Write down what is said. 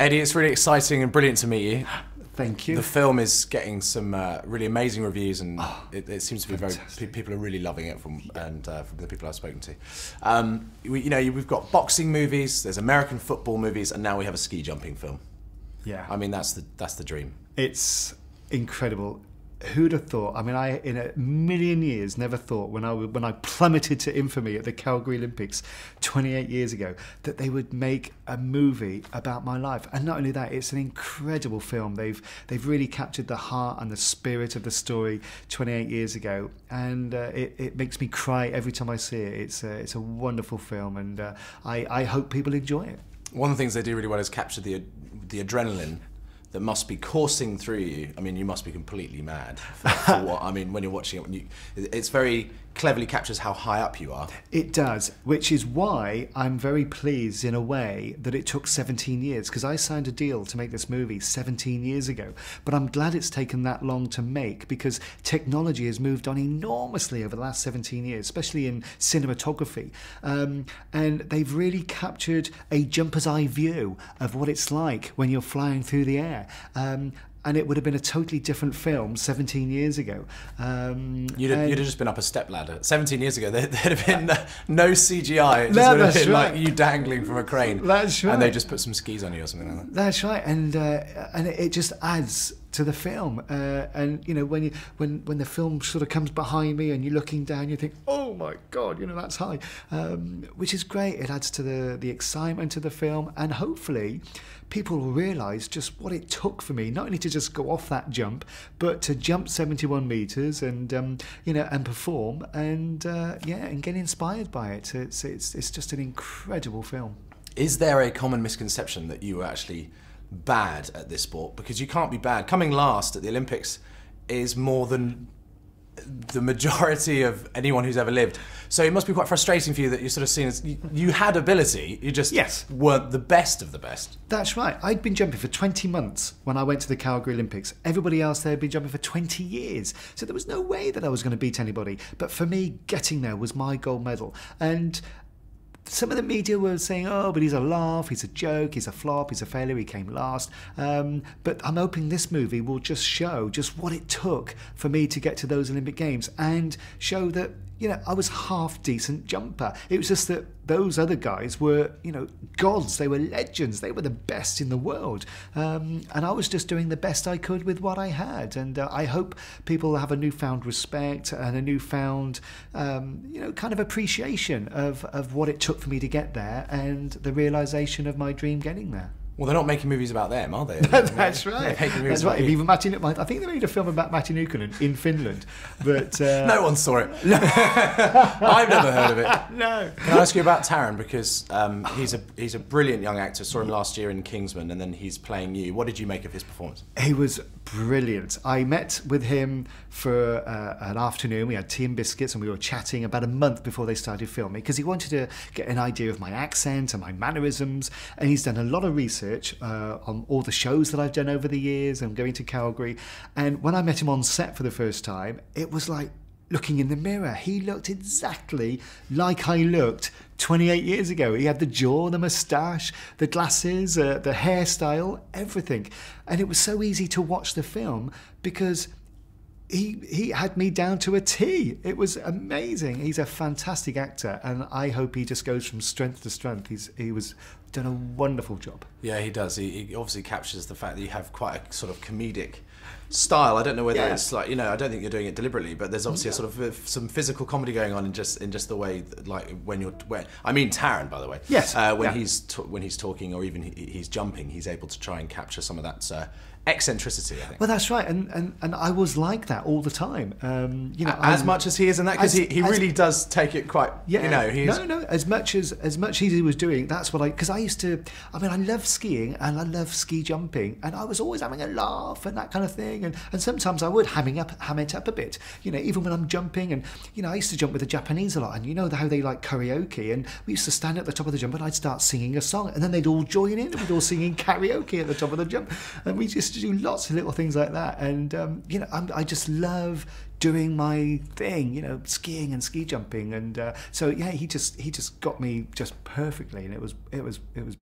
Eddie, it's really exciting and brilliant to meet you. Thank you. The film is getting some uh, really amazing reviews, and Oh, it, it seems to be very. People are really loving it from and uh, from the people I've spoken to. Um, we, you know, we've got boxing movies, there's American football movies, and now we have a ski jumping film. yeah. I mean, that's the that's the dream. It's incredible. Who'd have thought? I mean, I in a million years never thought when I when I plummeted to infamy at the Calgary Olympics 28 years ago that they would make a movie about my life. And not only that, it's an incredible film. They've they've really captured the heart and the spirit of the story 28 years ago, and uh, it, it makes me cry every time I see it. It's a, it's a wonderful film, and uh, I I hope people enjoy it. One of the things they do really well is capture the the adrenaline that must be coursing through you. I mean, you must be completely mad. For, for what I mean, when you're watching it, you, it's very cleverly captures how high up you are. It does, which is why I'm very pleased in a way that it took 17 years because I signed a deal to make this movie 17 years ago. But I'm glad it's taken that long to make because technology has moved on enormously over the last 17 years, especially in cinematography. Um, and they've really captured a jumper's eye view of what it's like when you're flying through the air. Um, and it would have been a totally different film 17 years ago. Um, You'd have, you'd have just been up a step ladder. 17 years ago, there, there'd have been no CGI. It just No, would have that's been right. like you dangling from a crane. That's right. And they just put some skis on you or something like that. That's right, and uh, and it it just adds to the film. Uh, and you know when you when when the film sort of comes behind me and you're looking down, you think, oh my god, you know that's high, um, which is great. It adds to the the excitement of the film, and hopefully. People will realise just what it took for me, not only to just go off that jump, but to jump 71 metres and um, you know and perform and uh, yeah and get inspired by it. It's it's it's just an incredible film. Is there a common misconception that you were actually bad at this sport? Because you can't be bad. Coming last at the Olympics is more than the majority of anyone who's ever lived. So it must be quite frustrating for you that you're sort of seen as you, you had ability, you just Yes. weren't the best of the best. That's right. I'd been jumping for 20 months when I went to the Calgary Olympics. Everybody else there had been jumping for 20 years. So there was no way that I was going to beat anybody. But for me, getting there was my gold medal. And some of the media were saying, oh, but he's a laugh, he's a joke, he's a flop, he's a failure, he came last. Um, but I'm hoping this movie will just show just what it took for me to get to those Olympic Games and show that, you know, I was half decent jumper. It was just that those other guys were, you know, gods, they were legends, they were the best in the world. Um, and I was just doing the best I could with what I had. And uh, I hope people have a newfound respect and a newfound, um, you know, kind of appreciation of, of what it took for me to get there and the realization of my dream getting there. Well, they're not making movies about them, are they? That's right. They're That's right. Even Matti, I think they made a film about Matti Nykänen in Finland, but uh, No one saw it. I've never heard of it. no. Can I ask you about Taron because um, he's a he's a brilliant young actor. Saw him last year in Kingsman, and then he's playing you. What did you make of his performance? He was brilliant. I met with him for uh, an afternoon. We had tea and biscuits, and we were chatting about a month before they started filming because he wanted to get an idea of my accent and my mannerisms. And he's done a lot of research uh, on all the shows that I've done over the years and going to Calgary. And when I met him on set for the first time, it was like looking in the mirror. He looked exactly like I looked 28 years ago. He had the jaw, the moustache, the glasses, uh, the hairstyle, everything. And it was so easy to watch the film because he he had me down to a T. It was amazing. He's a fantastic actor, and I hope he just goes from strength to strength. He's he was done a wonderful job. Yeah, he does. He, he obviously captures the fact that you have quite a sort of comedic style. I don't know whether Yeah. it's like you know. I don't think you're doing it deliberately, but there's obviously a sort of uh, some physical comedy going on in just in just the way that, like when you're when I mean Taron by the way. Yes, Uh, when yeah. he's when he's talking or even he, he's jumping, he's able to try and capture some of that uh, eccentricity. I think. Well, that's right, and and, and I was like that all the time. Um, you know, as I'm- much as he is in that, because he, he as- really does take it quite. Yeah, You know, he's no, no. As much as as much as he was doing, that's what I because I used to. I mean, I love skiing and I love ski jumping, and I was always having a laugh and that kind of thing. And and sometimes I would hamming up, ham it up a bit. You know, even when I'm jumping, and you know, I used to jump with the Japanese a lot, and you know how they like karaoke, and we used to stand at the top of the jump, and I'd start singing a song, and then they'd all join in, we'd all singing karaoke at the top of the jump, and we used to do lots of little things like that. And um, you know, I'm, I just love doing my thing, you know, skiing and ski jumping, and uh, so yeah, he just he just got me just perfectly, and it was it was it was